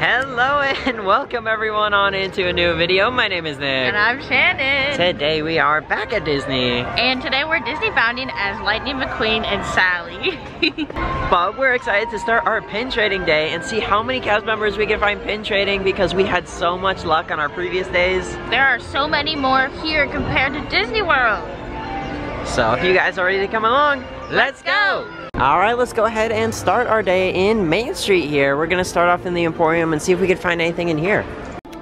Hello and welcome everyone on into a new video. My name is Nick. And I'm Shannon. Today we are back at Disney. And today we're Disney bounding as Lightning McQueen and Sally. but we're excited to start our pin trading day and see how many cast members we can find pin trading because we had so much luck on our previous days. There are so many more here compared to Disney World. So if you guys are ready to come along, let's, let's go. All right, let's go ahead and start our day in Main Street here. We're gonna start off in the Emporium and see if we can find anything in here.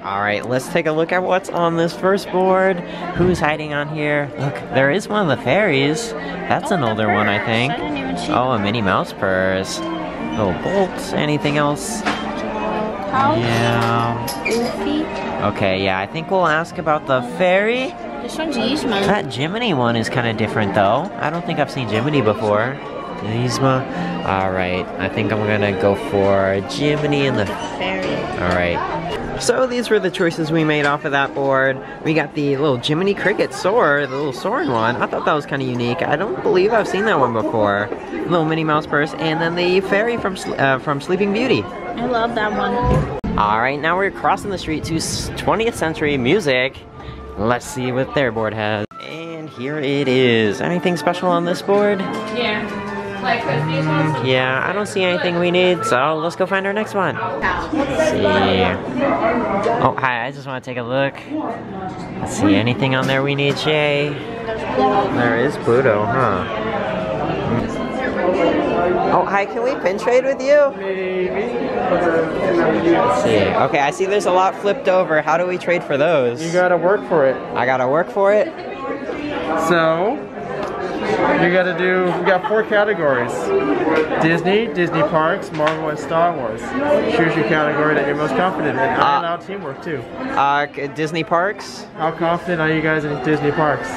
All right, let's take a look at what's on this first board. Who's hiding on here? Look, there is one of the fairies. That's an older one, I think. oh, a Minnie Mouse purse. Little bolts. Anything else? Yeah. Okay, yeah, I think we'll ask about the fairy. This one's Yzma. That Jiminy one is kind of different, though. I don't think I've seen Jiminy before. Alright, I think I'm gonna go for Jiminy and the Fairy. Alright. So these were the choices we made off of that board. We got the little Jiminy Cricket sword, the little soaring one. I thought that was kind of unique. I don't believe I've seen that one before. Little Minnie Mouse purse, and then the fairy from uh, from Sleeping Beauty. I love that one. Alright, now we're crossing the street to 20th Century Music. Let's see what their board has. And here it is. Anything special on this board? Yeah. Yeah, I don't see anything we need, so let's go find our next one. Let's see. Oh, hi, I just want to take a look. Let's see, anything on there we need, Shay? There is Pluto, huh? Oh, hi, can we pin trade with you? Let's see. Okay, I see there's a lot flipped over. How do we trade for those? You gotta work for it. I gotta work for it? So, you gotta do, we got four categories. Disney, Disney Parks, Marvel, and Star Wars. Choose your category that you're most confident in. And uh, allow teamwork too. Uh, Disney Parks? How confident are you guys in Disney Parks?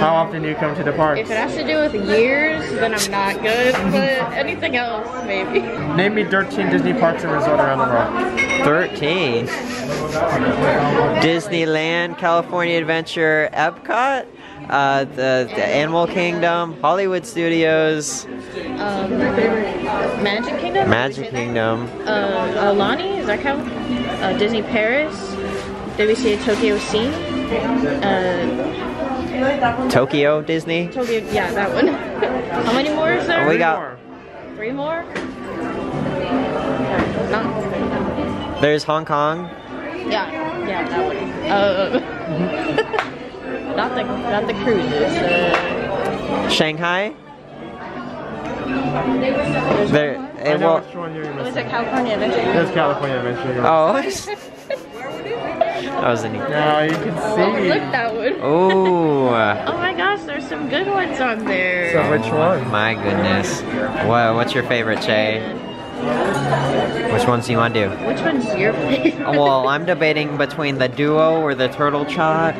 How often do you come to the parks? If it has to do with years, then I'm not good, but anything else, maybe. Name me 13 Disney parks and resorts around the world. 13? Disneyland, California Adventure, Epcot? Uh, the, the, Animal Kingdom, Hollywood Studios, um, Magic Kingdom. Magic Kingdom. Uh, Aulani, is that count? Uh, Disney Paris. See Tokyo Sea? Uh, Tokyo Disney. Tokyo, yeah, that one. How many more is there? Oh, we got three more. There's Hong Kong. Yeah, yeah, that one. Uh, not the not the cruises. Uh, Shanghai. There. It, well, was it California Adventure? It was California Adventure. Oh. that was a neat. Now you can see. Oh, look that one. Oh. oh my gosh, there's some good ones on there. So which one? My goodness. What, what's your favorite, Shay? Which ones do you want to do? Which one's your favorite? well, I'm debating between the duo or the turtle talk.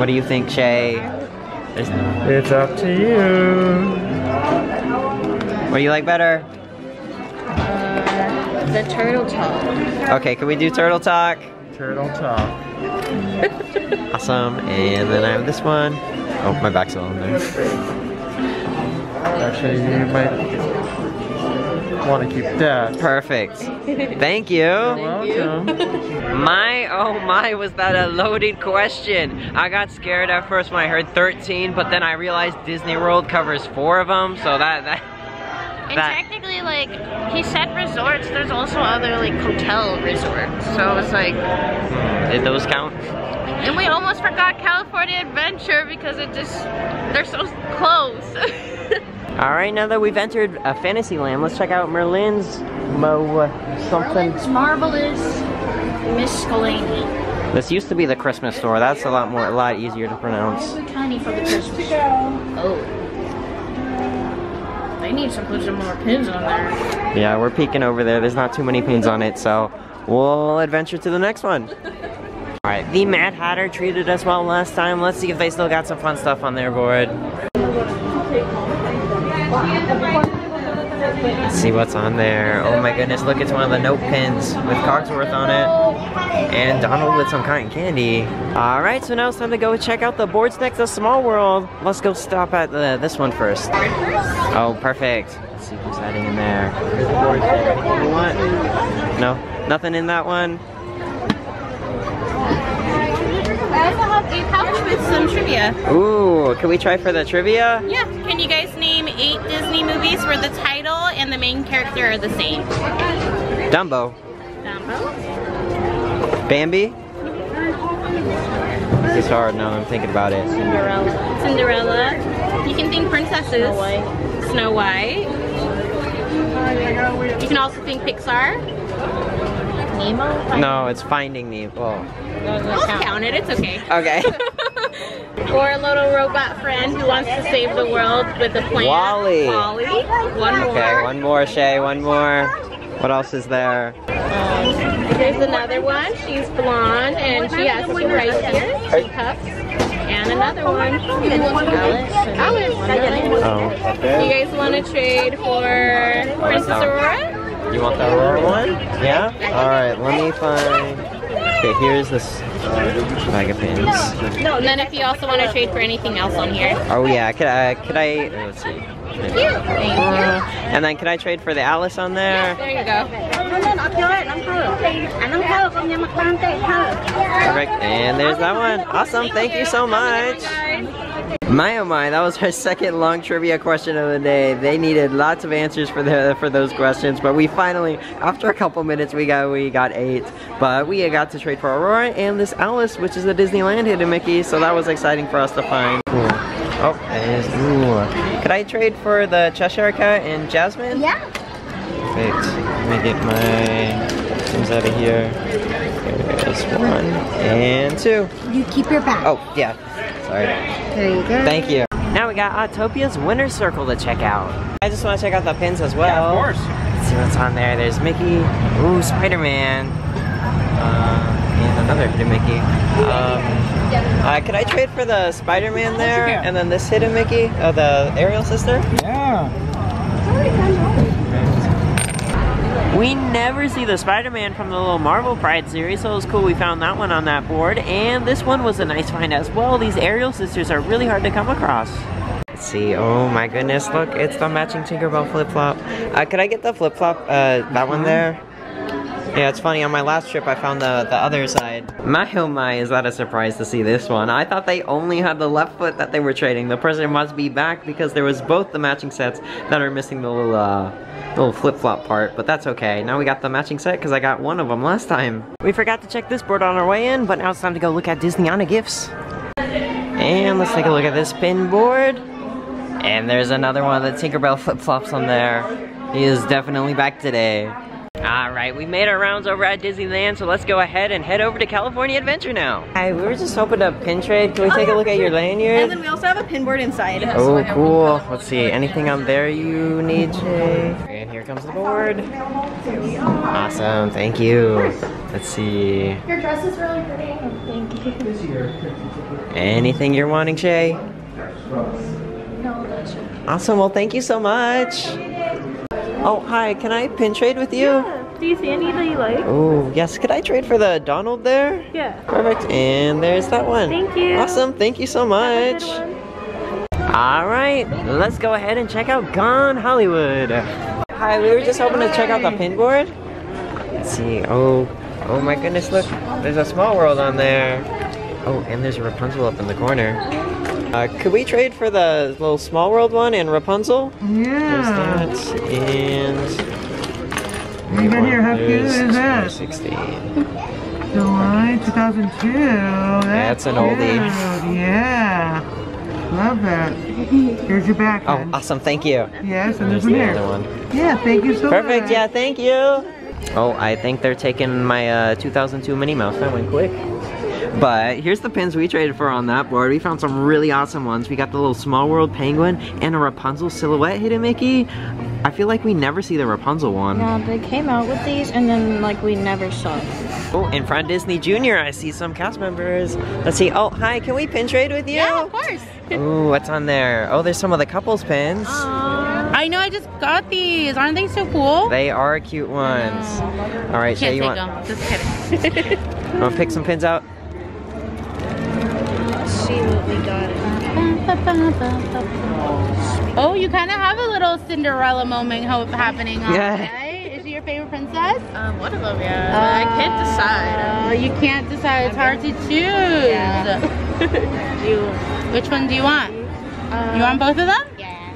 What do you think, Shay? It's up to you. What do you like better? Uh, the turtle talk. Okay, can we do turtle talk? Turtle talk. awesome. And then I have this one. Oh, my back's all in there. Actually, you might want to keep that. Perfect. Thank you. welcome. my, oh my, was that a loaded question. I got scared at first when I heard 13, but then I realized Disney World covers four of them, so that, that and that. technically, like, he said resorts, there's also other, like, hotel resorts. So it's like... Did those count? And we almost forgot California Adventure because it just, they're so close. Alright, now that we've entered a Fantasyland, let's check out Merlin's Mo uh, something. Merlin's Marvelous Miscellany. This used to be the Christmas store. That's a lot more, a lot easier to pronounce. Too tiny for the Christmas store. Oh. They need to put some more pins on there. Yeah, we're peeking over there. There's not too many pins on it, so we'll adventure to the next one. Alright, the Mad Hatter treated us well last time. Let's see if they still got some fun stuff on their board. Let's see what's on there. Oh my goodness, look, it's one of the note pins with Cogsworth on it. And Donald with some cotton candy. Alright, so now it's time to go check out the boards next to Small World. Let's go stop at the, this one first. Oh, perfect. Let's see who's hiding in there. What? No? Nothing in that one? I also have a pouch with some trivia. Ooh, can we try for the trivia? Yeah, can you guys Disney movies where the title and the main character are the same? Dumbo. Dumbo. Bambi? It's hard now I'm thinking about it. Cinderella. Cinderella. You can think princesses. Snow White. Snow White. You can also think Pixar. Nemo? No, it's Finding Nemo. Well, I'll count it, it's okay. okay. or a little robot friend who wants to save the world with a plan. Wall-E. Wally. One more. okay, one more, Shay, one more. What else is there? Um, there's another one. She's blonde and she has two right here. Two cups. And another one. Alice. Alice. Oh, You guys want to trade for Princess Aurora? you want the Aurora one? Yeah? Alright, let me find... Okay, here's this bag of pins. And then if you also want to trade for anything else on here. Oh yeah, could I, could I, oh, let's see. Thank you. Uh, and then can I trade for the Alice on there? There you go. Perfect. And there's that one. Awesome. Thank you so much. My oh my, that was our second long trivia question of the day. They needed lots of answers for the for those questions, but we finally, after a couple minutes, we got we got eight. But we got to trade for Aurora and this Alice, which is a Disneyland hidden Mickey, so that was exciting for us to find. Cool. Oh, there's, ooh. Could I trade for the Cheshire Cat and Jasmine? Yeah. Perfect. Let me get my things out of here. There's one and two. You keep your back. Oh, yeah. Sorry. There you go. Thank you. Now we got Autopia's Winner Circle to check out. I just want to check out the pins as well. of course. Let's see what's on there. There's Mickey. Ooh, Spider-Man. Uh, and another hidden Mickey. Um, uh, could I trade for the Spider-Man there? And then this hidden Mickey? Oh, the Ariel sister? Yeah. We never see the Spider-Man from the little Marvel Pride series, so it was cool we found that one on that board. And this one was a nice find as well. These Ariel sisters are really hard to come across. Let's see, oh my goodness, look, it's the matching Tinkerbell flip-flop. Uh, could I get the flip-flop, uh, that one there? Yeah, it's funny, on my last trip I found the, the other side. My oh my, is that a surprise to see this one. I thought they only had the left foot that they were trading. The person must be back because there was both the matching sets that are missing the little, uh, little flip-flop part, but that's okay. Now we got the matching set because I got one of them last time. We forgot to check this board on our way in, but now it's time to go look at Disneyana gifts. And let's take a look at this pin board. And there's another one of the Tinkerbell flip-flops on there. He is definitely back today. Alright, we made our rounds over at Disneyland, so let's go ahead and head over to California Adventure now. Hi, we were just hoping to pin trade. Can we oh, take a look at your lanyard? And then we also have a pin board inside. Oh, cool. Let's see. Anything on there you need, Jay? And here comes the board. Awesome. Thank you. Let's see. Your dress is really pretty. Thank you. Anything you're wanting, Shay? No, that's Awesome. Well, thank you so much. Oh, hi. Can I pin trade with you? Do you see any that you like? Oh, yes. Could I trade for the Donald there? Yeah. Perfect. And there's that one. Thank you. Awesome. Thank you so much. All right. Let's go ahead and check out Gone Hollywood. Hi. We were just hoping to check out the pin board. Let's see. Oh, oh my goodness. Look. There's a small world on there. Oh, and there's a Rapunzel up in the corner. Uh, could we trade for the little small world one and Rapunzel? Yeah. There's that. And. What you got here? How cute is that? 2016. July 2002. That's, That's an oldie. cute. Yeah. Love that. Here's your back. Oh, awesome. Thank you. Yes, and There's there's one the here. other one. Yeah, thank you so much. Perfect, yeah, thank you. Oh, I think they're taking my uh, 2002 Minnie Mouse. That went quick. But here's the pins we traded for on that board. We found some really awesome ones. We got the little Small World Penguin and a Rapunzel silhouette hidden Mickey. I feel like we never see the Rapunzel one. No, they came out with these and then like we never saw it. Oh, in front of Disney Junior, I see some cast members. Let's see. Oh, hi, can we pin trade with you? Yeah, of course. Ooh, what's on there? Oh, there's some of the couples pins. I know, I just got these. Aren't they so cool? They are cute ones. All right, Shay, Can't you take want, them. Just kidding. want to pick some pins out? see what we got. Oh, you kind of have a little Cinderella moment ho- happening on Yeah. right? Is she your your favorite princess? Um, one of them, yeah. I can't decide. Oh, you can't decide. It's hard to choose. You, Which one do you want? you want both of them? yeah.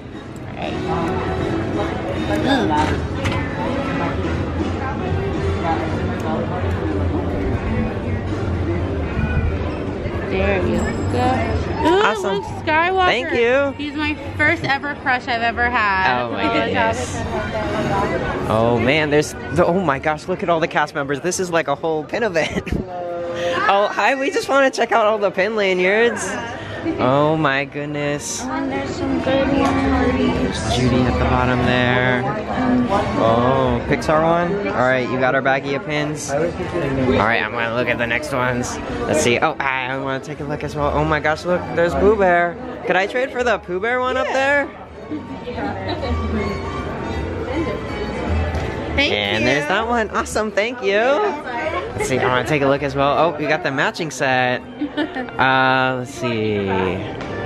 There you go. Ah, Ooh, Awesome. Luke Skywalker. Thank you. He's my first ever crush I've ever had. Oh, oh my goodness. Oh man, there's, the, oh my gosh, look at all the cast members. This is like a whole pin event. oh, hi, we just want to check out all the pin lanyards. Oh my goodness. And there's some good ones. Judy at the bottom there. Oh, Pixar one? Alright, you got our baggie of pins? Alright, I'm gonna look at the next ones. Let's see. Oh, I wanna take a look as well. Oh my gosh, look, there's Pooh Bear. Could I trade for the Pooh Bear one up there? Thank And you. there's that one. Awesome, thank you. Let's see, I want to take a look as well. Oh, we got the matching set. Uh, let's see.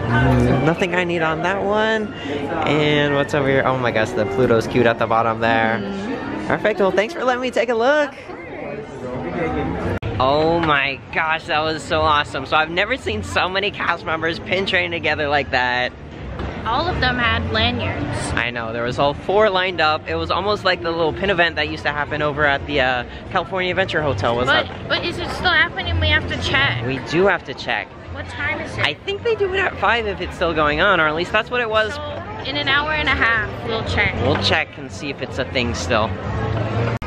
Mm, nothing I need on that one. And what's over here? Oh my gosh, the Pluto's cute at the bottom there. Perfect. Well, thanks for letting me take a look. Oh my gosh, that was so awesome. So I've never seen so many cast members pin train together like that. All of them had lanyards. I know, there was all four lined up. It was almost like the little pin event that used to happen over at the uh, California Adventure Hotel. Was But, that? but is it still happening? We have to check. We do have to check. What time is it? I think they do it at 5 if it's still going on, or at least that's what it was. So, in an hour and a half, we'll check. We'll check and see if it's a thing still.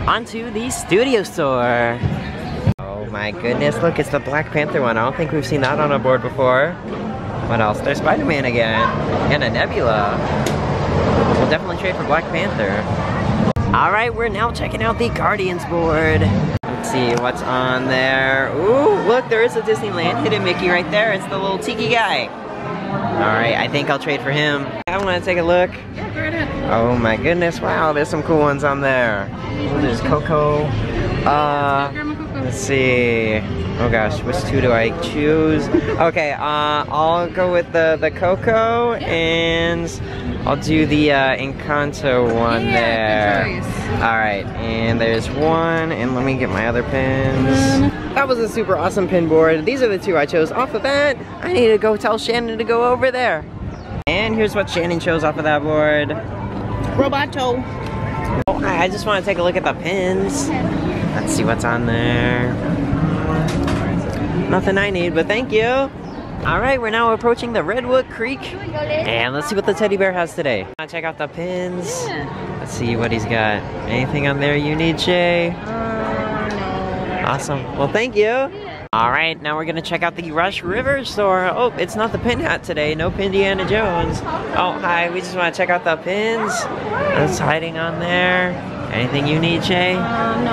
On to the studio store. Oh my goodness, look, it's the Black Panther one. I don't think we've seen that on a board before. What else? There's Spider-Man again. And a Nebula. We'll definitely trade for Black Panther. Alright, we're now checking out the Guardians board. Let's see what's on there. Ooh, look, there is a Disneyland hidden Mickey right there. It's the little tiki guy. Alright, I think I'll trade for him. I want to take a look. Oh my goodness, wow, there's some cool ones on there. Ooh, there's Coco. Uh, let's see. Oh gosh, which two do I choose? Okay, uh, I'll go with the, the Coco and I'll do the uh, Encanto one there. Alright, and there's one, and let me get my other pins. That was a super awesome pin board. These are the two I chose off of that. I need to go tell Shannon to go over there. And here's what Shannon chose off of that board. Roboto. Oh, I just want to take a look at the pins. Let's see what's on there. Nothing I need, but thank you. All right, we're now approaching the Redwood Creek. And let's see what the teddy bear has today. Check out the pins. Let's see what he's got. Anything on there you need, Shay? Awesome. Well, thank you. All right, now we're gonna check out the Rushin' River store. Oh, it's not the pin hat today. No Indiana Jones. Oh, hi. We just want to check out the pins. What's hiding on there? Anything you need, Shay? Uh, no.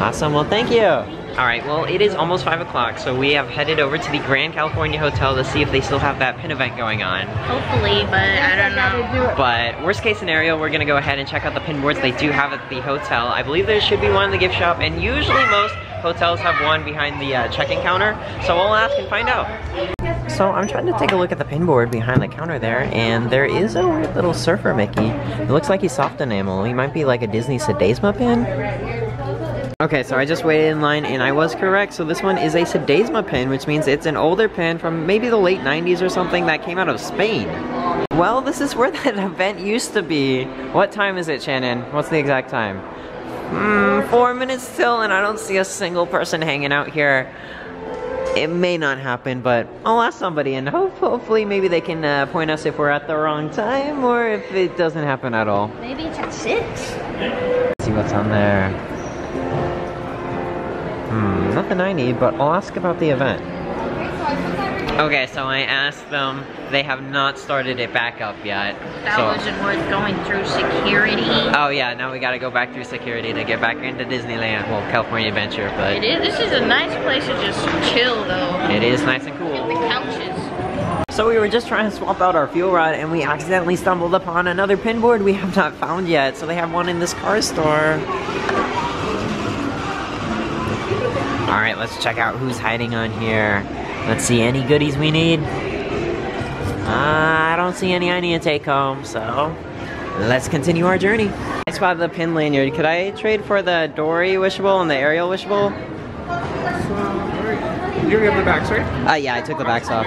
Awesome. Well, thank you. All right. Well, it is almost five o'clock, so we have headed over to the Grand Californian Hotel to see if they still have that pin event going on. Hopefully, but I don't know. But worst case scenario, we're gonna go ahead and check out the pin boards they do have at the hotel. I believe there should be one in the gift shop, and usually most hotels have one behind the uh, check-in counter. So we'll ask and find out. So I'm trying to take a look at the pin board behind the counter there, and there is a weird little surfer Mickey. It looks like he's soft enamel. He might be like a Disney Sedesma pin. Okay, so I just waited in line and I was correct. So this one is a Sedesma pin, which means it's an older pin from maybe the late 90s or something that came out of Spain. Well, this is where that event used to be. What time is it, Shannon? What's the exact time? Hmm, four minutes till, and I don't see a single person hanging out here. It may not happen, but I'll ask somebody, and hope, hopefully maybe they can uh, point us if we're at the wrong time or if it doesn't happen at all. Maybe it's at 6. see what's on there. Hmm, nothing I need, but I'll ask about the event. Okay, so I asked them. They have not started it back up yet. That so, wasn't worth going through security. Oh yeah, now we gotta go back through security to get back into Disneyland. Well, California Adventure, but It is. This is a nice place to just chill, though. it is nice and cool. The cool. couches. So we were just trying to swap out our fuel rod and we accidentally stumbled upon another pin board we have not found yet. So they have one in this car store. Alright, let's check out who's hiding on here. Let's see, any goodies we need? Uh, I don't see any I need to take home, so let's continue our journey. I spotted the pin lanyard. Could I trade for the Dory wishable and the Ariel wishable? You have the backs, right? Uh, yeah, I took the backs off.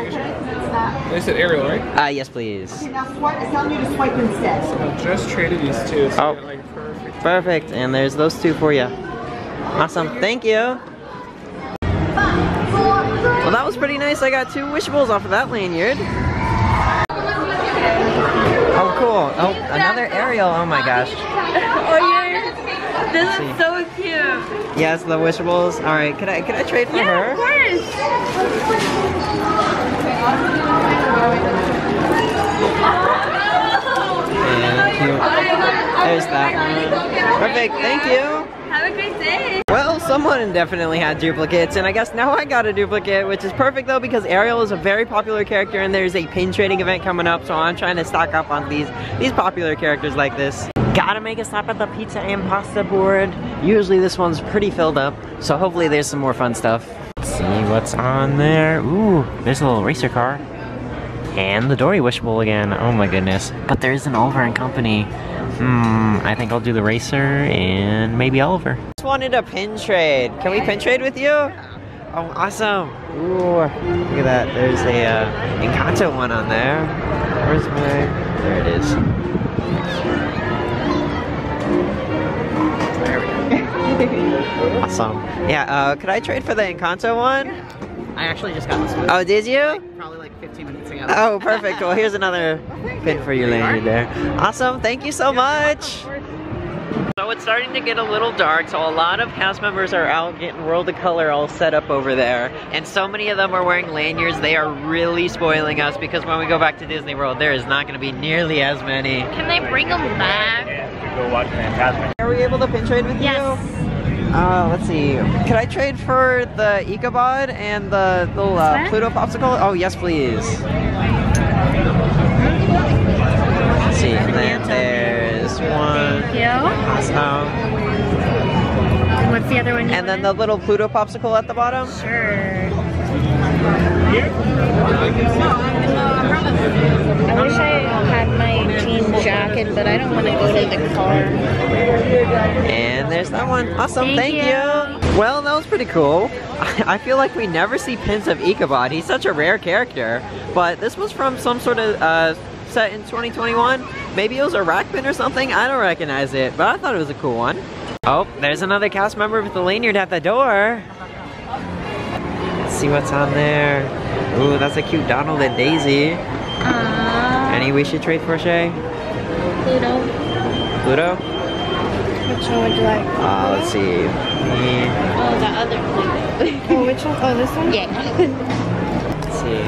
They said Ariel, right? Uh, yes, please. Now swipe, it's telling you to swipe instead. I just traded these two, so Oh. like perfect. Perfect, and there's those two for you. Awesome, thank you. Well, that was pretty nice. I got two wishables off of that lanyard. Oh, cool. Oh, another Ariel. Oh my gosh. Oh, you're. This is so cute. Yes, the wishables. All right, could I could I trade for her? of course. Thank you. There's that one. Perfect, thank you. Have a great day. Well, someone definitely had duplicates, and I guess now I got a duplicate, which is perfect though because Ariel is a very popular character and there's a pin trading event coming up, so I'm trying to stock up on these these popular characters like this. Gotta make a stop at the pizza and pasta board. Usually this one's pretty filled up, so hopefully there's some more fun stuff. Let's see what's on there. Ooh, there's a little racer car. And the Dory Wishable again. Oh my goodness. But there is an Oliver and Company. Hmm, I think I'll do the racer and maybe Oliver. Just wanted a pin trade. Can we pin trade with you? Oh, awesome. Ooh, look at that. There's a uh, Encanto one on there. Where's my... There it is. There we go. awesome. Yeah, uh, could I trade for the Encanto one? I actually just got this one. Oh, did you? Probably like 15 minutes ago. Oh, perfect. Well, here's another pin for your lanyard there. Awesome. Thank you so much. So it's starting to get a little dark, so a lot of cast members are out getting World of Color all set up over there. And so many of them are wearing lanyards. They are really spoiling us because when we go back to Disney World, there is not going to be nearly as many. Can they bring them back? Yeah, go watch Fantasmic. Are we able to pin trade with Yes. you? Uh, let's see. Can I trade for the Ichabod and the little uh, Pluto popsicle? Oh, yes, please. Let's see. And then there's one. Thank you. Awesome. What's the other one? you And then the little Pluto popsicle at the bottom. Sure. I wish I had my team jacket, but I don't want to go to the car. And there's that one. Awesome, thank, Thank you. you. Well, that was pretty cool. I feel like we never see pins of Ichabod. He's such a rare character. But this was from some sort of uh, set in 2021. Maybe it was a rack pin or something. I don't recognize it, but I thought it was a cool one. Oh, there's another cast member with the lanyard at the door. See what's on there. Ooh, that's a cute Donald and Daisy. Uh, Any we should trade for Shay? Pluto. Pluto? Which one would you like? Uh, let's see. Hmm, Oh, the other Pluto. oh, which one? Oh, this one? Yeah. Let's see.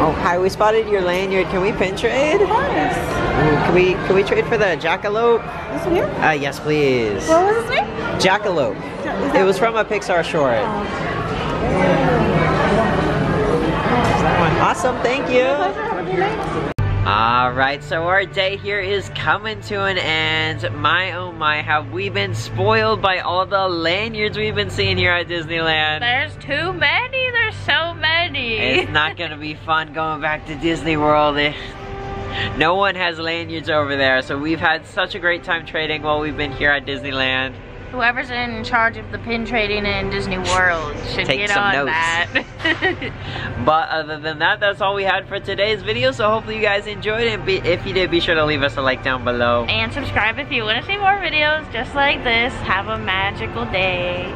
Oh, hi, we spotted your lanyard. Can we pin trade? Ooh, can we can we trade for the jackalope? This one here? Uh, yes, please. What was his name? Jackalope. It was from a Pixar short. Awesome, thank you. Alright, so our day here is coming to an end. My oh my, have we been spoiled by all the lanyards we've been seeing here at Disneyland. There's too many. There's so many. It's not gonna be fun going back to Disney World. No one has lanyards over there, so we've had such a great time trading while we've been here at Disneyland. Whoever's in charge of the pin trading in Disney World should Take get some on notes. that. But other than that, that's all we had for today's video, so hopefully you guys enjoyed it. Be, if you did, be sure to leave us a like down below. and subscribe if you want to see more videos just like this. Have a magical day.